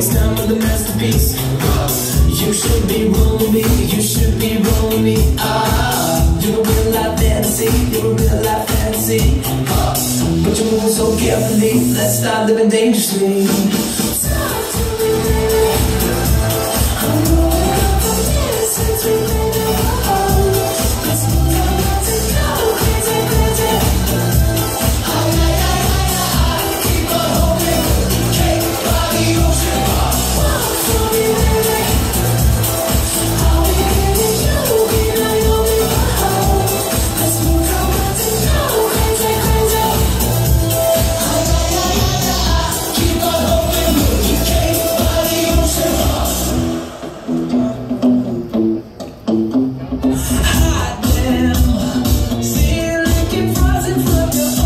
waste time with the masterpiece. You should be rolling me, you should be rolling me. You're a real life fantasy, you're a real life fantasy. But you're moving so carefully, let's start living dangerously. love.